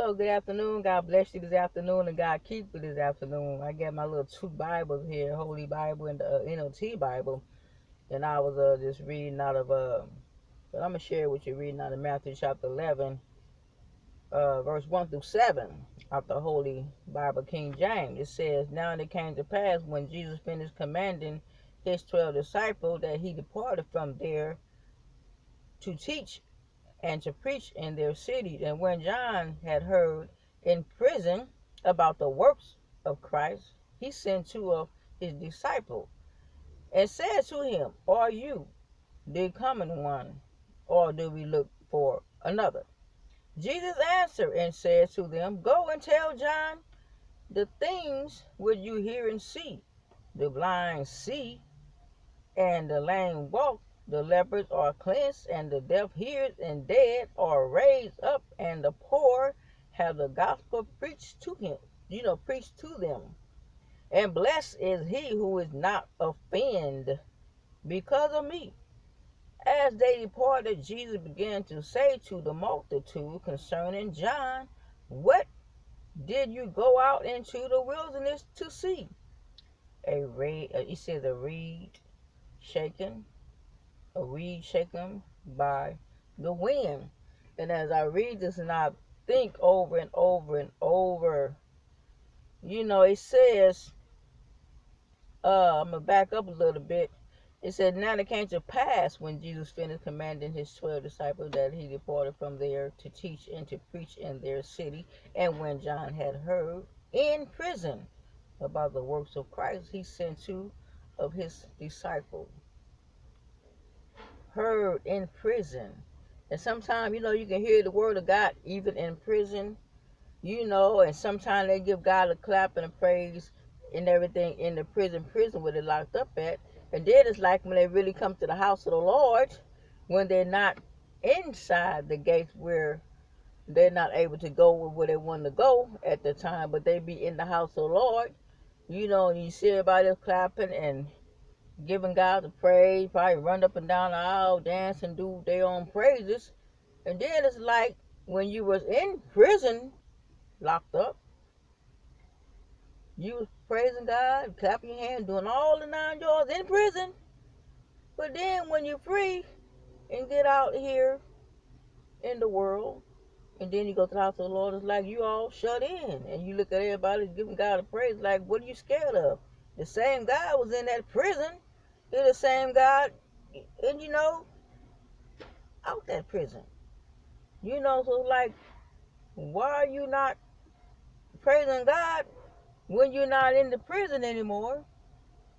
Hello, good afternoon. God bless you this afternoon and God keep you this afternoon. I got my little two Bibles here, Holy Bible and the uh, NLT Bible. And I was uh, just reading out of, uh, but I'm going to share with you reading out of Matthew chapter 11, uh, verse 1 through 7 of the Holy Bible King James. It says, Now it came to pass when Jesus finished commanding his 12 disciples that he departed from there to teach and to preach in their cities. And when John had heard in prison about the works of Christ, he sent two of his disciples and said to him, Are you the coming one, or do we look for another? Jesus answered and said to them, Go and tell John the things which you hear and see. The blind see, and the lame walk, the lepers are cleansed, and the deaf hears, and dead are raised up, and the poor have the gospel preached to him, you know, preached to them. And blessed is he who is not offended because of me. As they departed, Jesus began to say to the multitude concerning John, What did you go out into the wilderness to see? A reed, uh, he says a reed shaken a reed shaken by the wind. And as I read this and I think over and over and over, you know, it says, uh, I'm going to back up a little bit. It said, Now it came to pass when Jesus finished commanding his 12 disciples that he departed from there to teach and to preach in their city. And when John had heard in prison about the works of Christ, he sent two of his disciples heard in prison. And sometimes, you know, you can hear the word of God even in prison, you know, and sometimes they give God a clap and a praise and everything in the prison, prison where they're locked up at. And then it's like when they really come to the house of the Lord, when they're not inside the gates where they're not able to go where they want to go at the time, but they be in the house of the Lord, you know, and you see everybody clapping and giving God the praise, probably run up and down the aisle, dance and do their own praises. And then it's like when you was in prison, locked up, you was praising God, clapping your hands, doing all the nine yards in prison. But then when you're free and get out here in the world, and then you go to the house of the Lord, it's like you all shut in. And you look at everybody giving God a praise, like, what are you scared of? The same guy was in that prison you're the same God, and you know, out that prison. You know, so like, why are you not praising God when you're not in the prison anymore?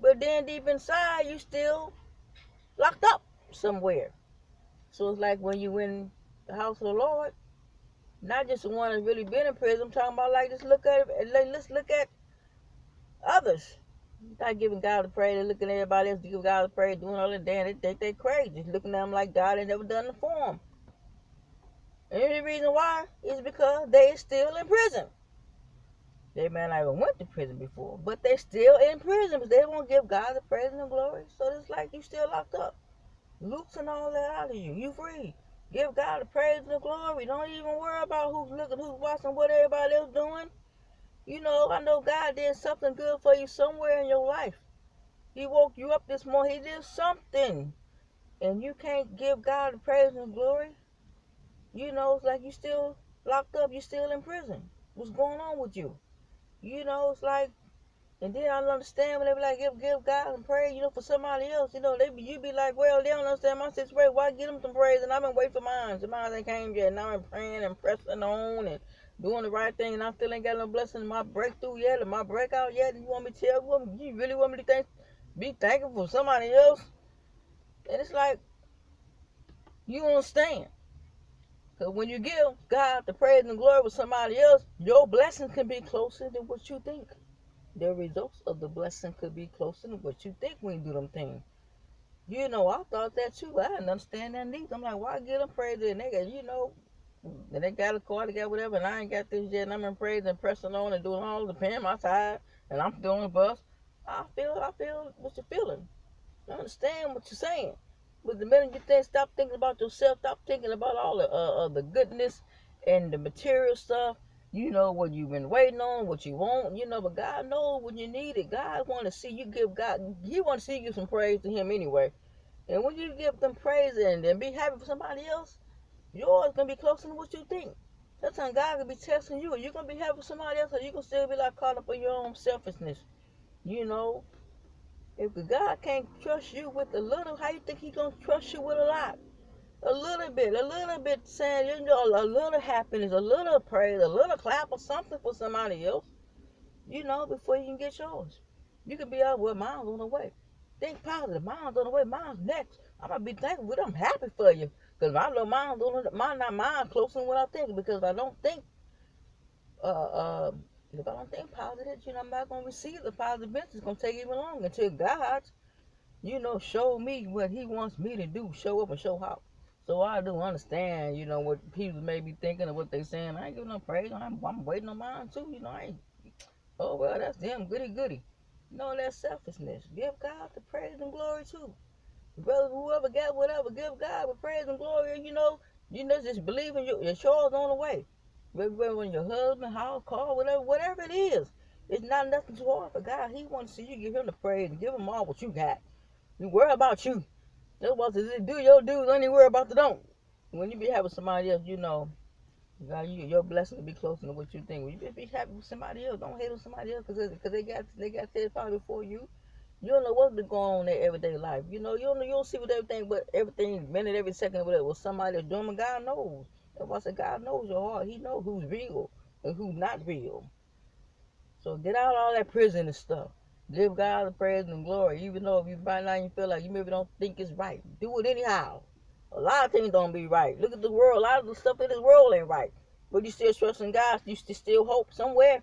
But then deep inside, you still locked up somewhere. So it's like when you in the house of the Lord, not just the one that's really been in prison. I'm talking about like just look at. Let's look at others not giving God the praise. They're looking at everybody else give God the praise, doing all that damn. They think they crazy. Looking at them like God ain't never done it for them. And the reason why is because they still in prison. They may not even went to prison before, but they still in prison they won't give God the praise and the glory. So it's like you still locked up. Loosen all that out of you. You free. Give God the praise and the glory. Don't even worry about who's looking, who's watching, what everybody else doing. You know, I know God did something good for you somewhere in your life. He woke you up this morning. He did something. And you can't give God the praise and glory. You know, it's like you still locked up. You're still in prison. What's going on with you? You know, it's like, and then I don't understand when they be like, give, give God some praise, you know, for somebody else. You know, they be, you be like, well, they don't understand my situation. Why give them some praise? And I've been waiting for mine. So mine ain't came yet. And I've been praying and pressing on and doing the right thing, and I still ain't got no blessing in my breakthrough yet, or my breakout yet. You want me to tell you, you really want me to be thankful for somebody else? And it's like, you understand. Because when you give God the praise and glory with somebody else, your blessing can be closer than what you think. The results of the blessing could be closer than what you think when you do them things. You know, I thought that too. I didn't understand that neither. I'm like, why give them praise and they got, you know, and they got a car, they got whatever, and I ain't got this yet, and I'm in praise and pressing on and doing all the paying my side, and I'm doing the bus. I feel, I feel what you're feeling. I understand what you're saying. But the minute you think, stop thinking about yourself, stop thinking about all the uh, uh, the goodness and the material stuff, You know what you've been waiting on, what you want, you know, but God knows when you need it. God want to see you give God, He want to see you give some praise to Him anyway. And when you give them praise and then be happy for somebody else, yours gonna be closer than what you think. Sometimes God gonna be testing you, you're gonna be helping somebody else, or you gonna still be like caught up in your own selfishness. You know, if God can't trust you with a little, how you think He gonna trust you with a lot? A little bit, a little bit saying, you know, a little happiness, a little praise, a little clap or something for somebody else. You know, before you can get yours. You can be oh, out with mine's on the way. Think positive. Mine's on the way. Mine's next. I'm gonna be thankful. I'm happy for you. Because I know the mine not mine closer than what I think. Because I don't think uh uh if I don't think positive, you know, I'm not gonna receive the positive message. It's gonna take even longer until God, you know, show me what He wants me to do. Show up and show how. So I do understand, you know, what people may be thinking of what they saying. I ain't giving no praise. I'm, I'm waiting on mine too. You know, I ain't. Oh well, that's them. Goody goody. No, that's selfishness. Give God the praise and glory too. Brother, whoever got whatever, give God the praise and glory. You know, you know, just believe in your, your chore's on the way. When your husband, house, car, whatever, whatever it is, it's not nothing too hard for God. He wants to see you give him the praise and give him all what you got. You worry about you. That's what to do your dues, don't worry about the don't. When you be having somebody else, you know, God, you, your blessing to be closer to what you think. When you be happy with somebody else, don't hate on somebody else because cause they got they got father before you. You don't know what's been going on in their everyday life. You know, you don't you don't see what everything, but everything, minute, every second, whatever, what somebody is doing, God knows. That's why I said God knows your heart. He knows who's real and who's not real. So get out all that prison and stuff. Give God the praise and glory, even though if you by now you feel like you maybe don't think it's right. Do it anyhow. A lot of things don't be right. Look at the world. A lot of the stuff in this world ain't right. But you still trust in God. You still hope somewhere.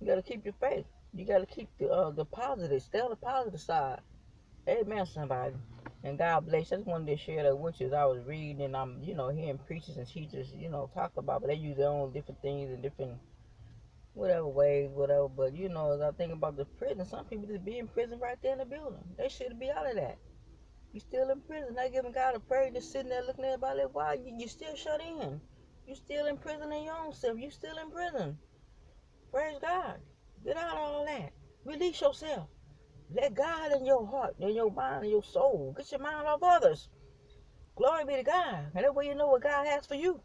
You got to keep your faith. You got to keep the uh, the positive. Stay on the positive side. Amen, somebody. And God bless. I just wanted to share that with you as I was reading and I'm, you know, hearing preachers and teachers, you know, talk about, but they use their own different things and different whatever ways, whatever. But you know, as I think about the prison, some people just be in prison right there in the building. They should be out of that. You still in prison. They giving God a praise, just sitting there looking at everybody why you, you still shut in? You still in prison in your own self. You still in prison. Praise God. Get out all that. Release yourself. Let God in your heart, in your mind, in your soul. Get your mind off others. Glory be to God. And that way you know what God has for you.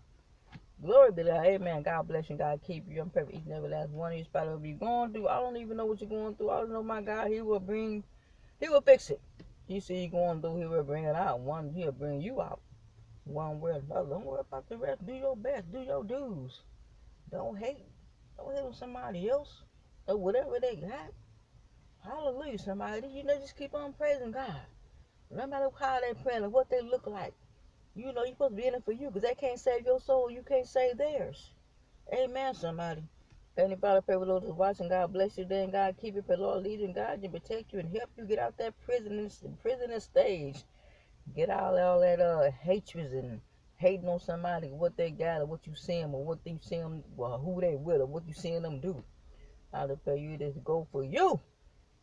Glory be to God. Amen. God bless you. God keep you. I'm perfect each and every last one of you. Spite of you going through. I don't even know what you're going through. I don't know my God. He will bring, He will fix it. You see you going through, He will bring it out. One, He'll bring you out. One way or another. Don't worry about the rest. Do your best. Do your dues. Don't hate. Don't hate on somebody else or whatever they got. Hallelujah, somebody. You know, just keep on praising God. No matter how they praying or what they look like. You know, you're supposed to be in it for you because they can't save your soul. You can't save theirs. Amen, somebody. Anybody pray with those watching, God bless you. Then God keep you, the Lord lead and guide you, protect you, and help you get out that prison prison stage. Get out all that uh hatred and hating on somebody, what they got, or what you see them, or what you see them, or who they with, or what you seeing them do. I pray you to go for you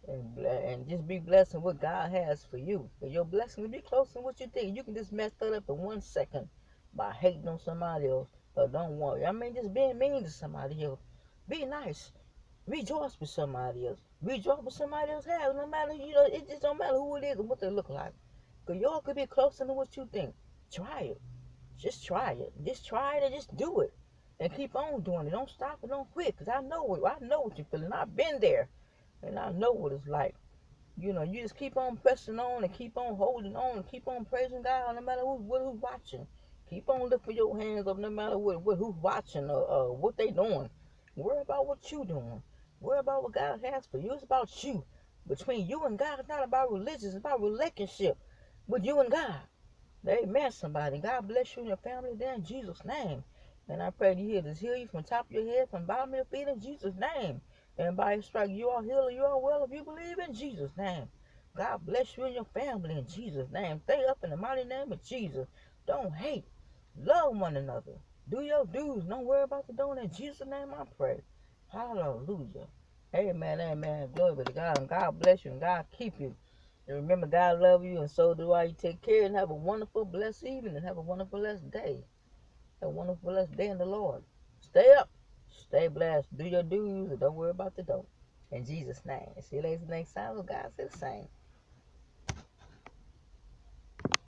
and and just be blessed in what God has for you. But your blessing will be closer than what you think. You can just mess that up in one second by hating on somebody else. But don't worry. I mean, just being mean to somebody else. Be nice. Rejoice with somebody else. Rejoice with somebody else has. No matter, you know, it just don't matter who it is and what they look like. Because y'all could be closer than what you think. Try it. Just try it. Just try it and just do it. And keep on doing it. Don't stop and don't quit. Because I know what I know what you're feeling. I've been there. And I know what it's like. You know, you just keep on pressing on and keep on holding on and keep on praising God no matter who, who's watching. Keep on lifting your hands up no matter what, what who's watching or uh, what they doing. Worry about what you doing. Worry about what God has for you. It's about you. Between you and God, it's not about religion. It's about relationship with you and God. Amen, somebody. God bless you and your family in Jesus' name. And I pray to hear this heal you from top of your head, from bottom of your feet in Jesus' name. And by his strike, you are healed, you are well if you believe in Jesus' name. God bless you and your family in Jesus' name. Stay up in the mighty name of Jesus. Don't hate. Love one another. Do your dues. Don't worry about the doing. In Jesus' name I pray. Hallelujah. Amen. Amen. Glory be to God. And God bless you and God keep you. And remember, God love you and so do I. You take care and have a wonderful, blessed evening and have a wonderful, blessed day. A wonderful, blessed day in the Lord. Stay up. Stay blessed. Do your dues and don't worry about the dope. In Jesus' name. See you later next time. God said the same.